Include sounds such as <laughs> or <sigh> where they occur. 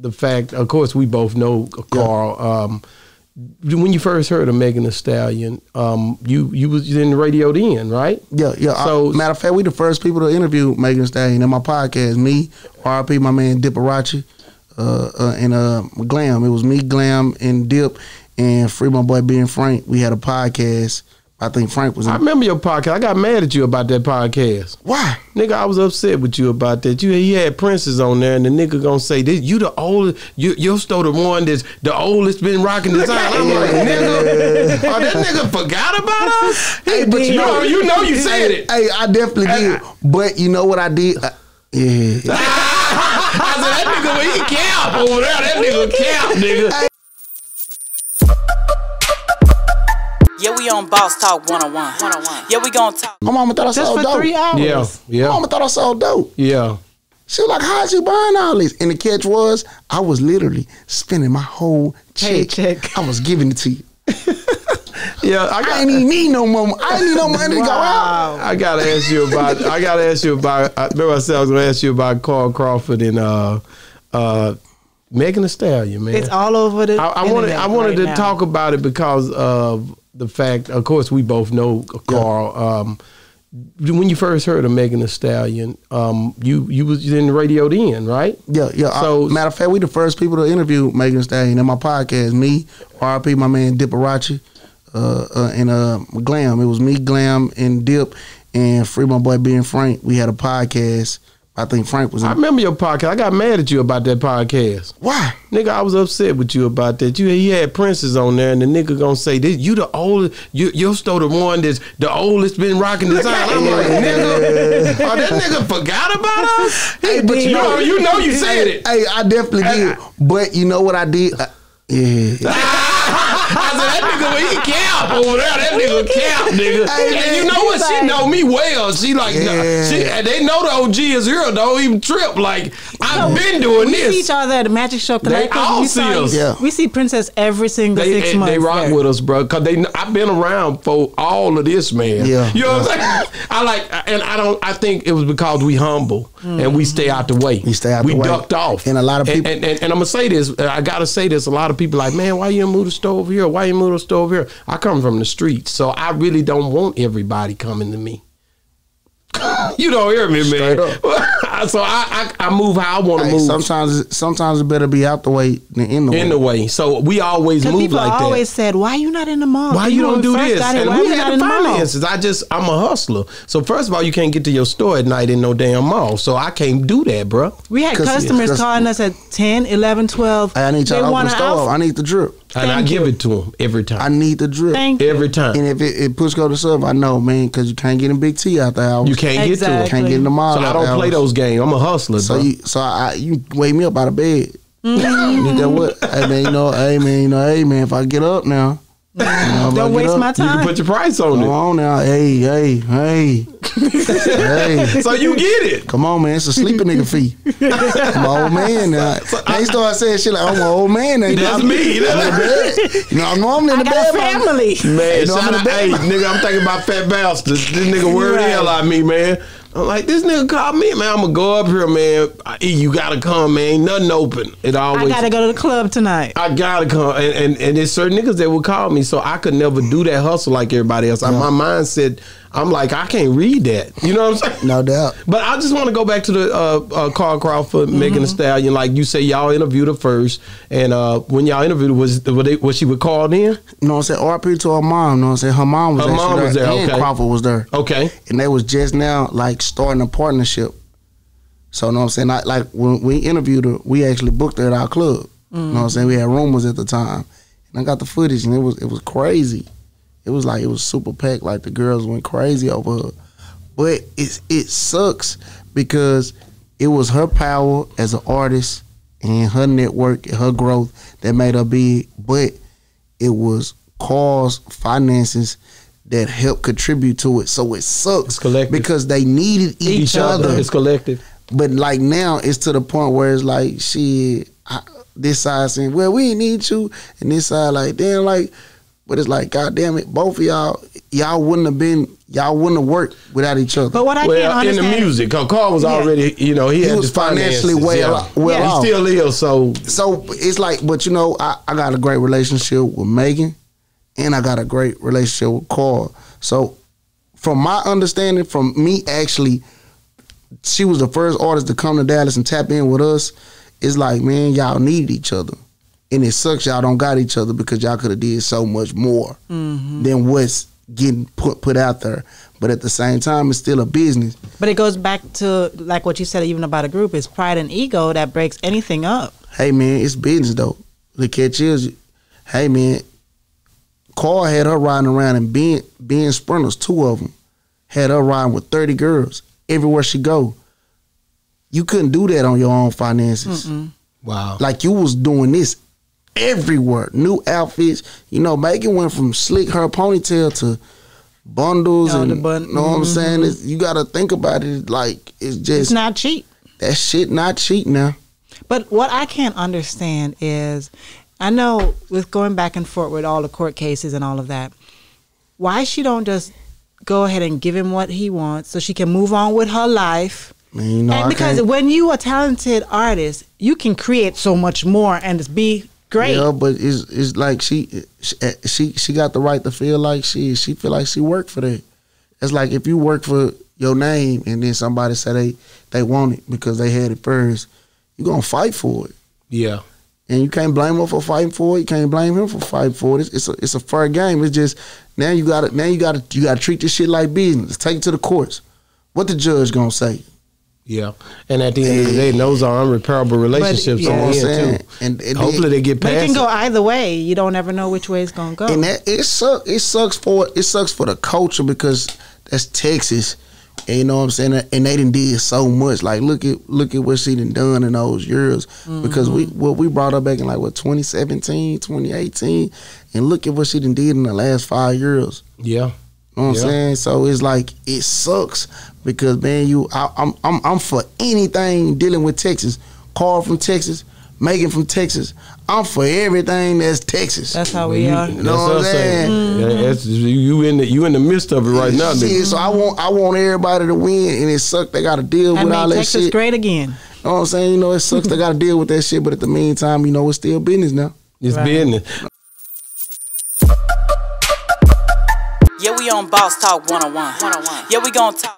the fact, of course, we both know Carl. Um, when you first heard of Megan Thee Stallion, um, you you was in the radio then, right? Yeah, yeah. So- I, matter of fact, we the first people to interview Megan Thee Stallion in my podcast. Me, RP, my man Diparachi, uh, uh, and uh, Glam. It was me, Glam, and Dip, and Free My Boy being Frank. We had a podcast. I think Frank was. I remember your podcast. I got mad at you about that podcast. Why? Nigga, I was upset with you about that. You he had Prince's on there, and the nigga gonna say this. You the oldest. You your still the one that's the oldest been rocking this time. I'm like, nigga, oh, that nigga forgot about us. Hey, but you know, you know you said it. Hey, I definitely did. But you know what I did? Uh, yeah. <laughs> I said that nigga, he cap over there. That nigga cap, nigga. Yeah, we on Boss Talk 101. 101. Yeah, we gonna talk. My mama thought I Just sold for dope. three hours. Yeah, yeah. My mama thought I sold dope. yeah. She was like, "How'd you buying all this?" And the catch was, I was literally spending my whole check. Paycheck. I was giving it to you. <laughs> Yeah, I I ain't even need no more. I ain't need no money to go out. I gotta ask you about. I gotta ask you about. I remember I said I was gonna ask you about Carl Crawford and uh, uh, Megan Thee Stallion, man. It's all over the. I, I wanted. I wanted right to now. talk about it because of the fact. Of course, we both know Carl. Um, when you first heard of Megan Thee Stallion, um, you you was in the radio then, right? Yeah, yeah. So- So, matter of fact, we the first people to interview Megan Thee Stallion in my podcast. Me, RP, my man Diparachi, uh, uh, and uh, Glam. It was me, Glam, and Dip, and Free My Boy being Frank. We had a podcast. I think Frank was in. I remember your podcast. I got mad at you about that podcast. Why? Nigga, I was upset with you about that. You he had Prince's on there, and the nigga gonna say this. You the oldest. You your still the one that's the oldest been rocking time. I'm like, <laughs> nigga, oh that nigga forgot about us. Hey, but you know, you know you said it. Hey, I definitely did. But you know what I did? Uh, yeah. I said that nigga, well, he cap over there. That nigga cap, nigga. Hey, and you know what? She know me well. She like, Yeah. she, and they know the OG is here. Don't even trip. Like I've been doing this. We see each other at the Magic Show Collective. all we see saw- us. Yeah. We see Princess every single They, six they, months. they rock there. with us, bro. Cause they, I've been around for all of this, man. Yeah. you know what I'm saying. <laughs> I like, and I don't. I think it was because we humble and we stay out the way. We stay out we the way. ducked off. And a lot of And- people- And, and, and I'm gonna say this. Uh, I gotta say this. A lot of people like, man, why you move the store over here? Why you move the store over here? I come from the streets, so I really don't want everybody coming to me. You don't hear me, man. <laughs> So I, I I move how I want to Hey, move. sometimes, sometimes it better be out the way than in the way. in the way. So we always move people like that. always said, "Why you not in the mall? Why you when don't do this? got And we you had the the finances. I just I'm a hustler. So first of all, you can't get to your store at night in no damn mall. So I can't do that, bro. We had customers because- calling us at 10, 11, 12. Hey, I need y'all to open the store. outfit. I need the drip. And I Thank give it to him every time. I need the drip. Thank you. Every time. And if it, it push go to serve, I know, man, because you can't get in Big T out the house. You can't get to Exactly. them. Can't get in the mall. So I don't the play those games. I'm a hustler, So bro. you, so I, you wake me up out of bed. Mm-hmm. You know what? Hey man, you know, hey man, you know, hey man, if I get up now, you know, Don't waste up, my you can time. put your price on Come it. on now, hey, hey, hey, hey. So you get it. Come on, man, it's a sleeping nigga fee. I'm an old man now. They start saying shit like, I'm an old man. Now. That's I'm, me. I'm in the bed. You know, I'm normally in I the got bed. man. family. Man, You know, I'm in out, the hey, nigga, I'm thinking about fat bastards. This nigga worried the Right. hell out of me, man. I'm like, this nigga called me, man. I'm gonna go up here, man. I- You gotta come, man. Ain't nothing open. It always. I gotta go to the club tonight. I gotta come, and, and and there's certain niggas that will call me, so I could never do that hustle like everybody else. I, my said, I'm like, I can't read that. You know what I'm saying? No doubt. <laughs> But I just want to go back to the uh, uh, Carl Crawford, Megan Thee Stallion. Like you say, y'all interviewed her first, and uh, when y'all interviewed her, was was, they, was she was called in? You know what I'm saying? RP to her mom. You know what I'm saying? Her mom was Her actually mom was there, and okay. Crawford was there. Okay, and they was just now like starting a partnership. So you know what I'm saying? Like when we interviewed her, we actually booked her at our club. You know what I'm saying? We had rumors at the time. And I got the footage and it was it was crazy. It was like it was super packed, like the girls went crazy over her. But it's it sucks because it was her power as an artist and her network and her growth that made her big. But it was Carl's finances that helped contribute to it. So it sucks It's because they needed each, each other. other. It's collective. But like now, it's to the point where it's like, shit, I, this side saying, well, we ain't need you, and this side like, damn, like, But it's like, God damn it, both of y'all, y'all wouldn't have been, y'all wouldn't have worked without each other. But what I can't Well, in the music, cause Carl was Yeah. already, you know, he, he had was financially finances, well, yeah. well Yeah. off. He still is. So so it's like, but you know, I, I got a great relationship with Megan, and I got a great relationship with Carl. So, from my understanding, from me actually, she was the first artist to come to Dallas and tap in with us. It's like, man, y'all need each other, and it sucks y'all don't got each other because y'all could have did so much more mm-hmm. than what's getting put put out there. But at the same time, it's still a business. But it goes back to like what you said, even about a group, is pride and ego that breaks anything up. hey man, it's business though. The catch is, hey man, Carl had her riding around and being being sprinters, two of them, had her riding with thirty girls everywhere she go. You couldn't do that on your own finances. wow. Like you was doing this everywhere, new outfits. You know, Megan went from slick her ponytail to bundles Oh, and the bun- you know what I'm mm-hmm. saying. It's, you got to think about it. Like it's just It's just not cheap. that shit not cheap now. But what I can't understand is, I know with going back and forth with all the court cases and all of that, why she don't just go ahead and give him what he wants so she can move on with her life. You know, and because can't- when you a talented artist, you can create so much more and just be great. Yeah, but it's it's like she she she got the right to feel like she she feel like she worked for that. It's like if you work for your name and then somebody say they they want it because they had it first, you gonna fight for it. yeah. And you can't blame him for fighting for it. You can't blame him for fighting for it. It's, it's a it's a fair game. It's just now you got to now you got to you got to treat this shit like business. Take it to the courts. What the judge gonna say? Yeah, and at the end of the day, those are unrepairable relationships you in know the I'm saying? too. And- and Hopefully, then- they get But it can go it. either way. You don't ever know which way it's gonna go. And that it sucks. It sucks for it sucks for the culture because that's Texas. And you know what I'm saying? And they done did so much. Like look at look at what she done done in those years. Because we mm-hmm. what we brought her back in like what 2017, 2018, and look at what she done did in the last five years. Yeah, You know what Yeah. I'm saying? So it's like it sucks because man, you I, I'm I'm I'm for anything dealing with Texas. Carl from Texas, Megan from Texas. I'm for everything that's Texas. That's how we you, are. You know what what I'm I'm saying. saying? Yeah, mm-hmm. that's, you, you in the you in the midst of it right now. Shit, nigga. so I want I want everybody to win, and it sucks. They got to deal And with all made that Texas shit. Texas great again. You know what I'm saying? You know, it sucks. they got to deal with that shit, but at the meantime, you know, it's still business now. It's Right. business. Yeah, we on Boss Talk 101. 101. Yeah, we gon' talk.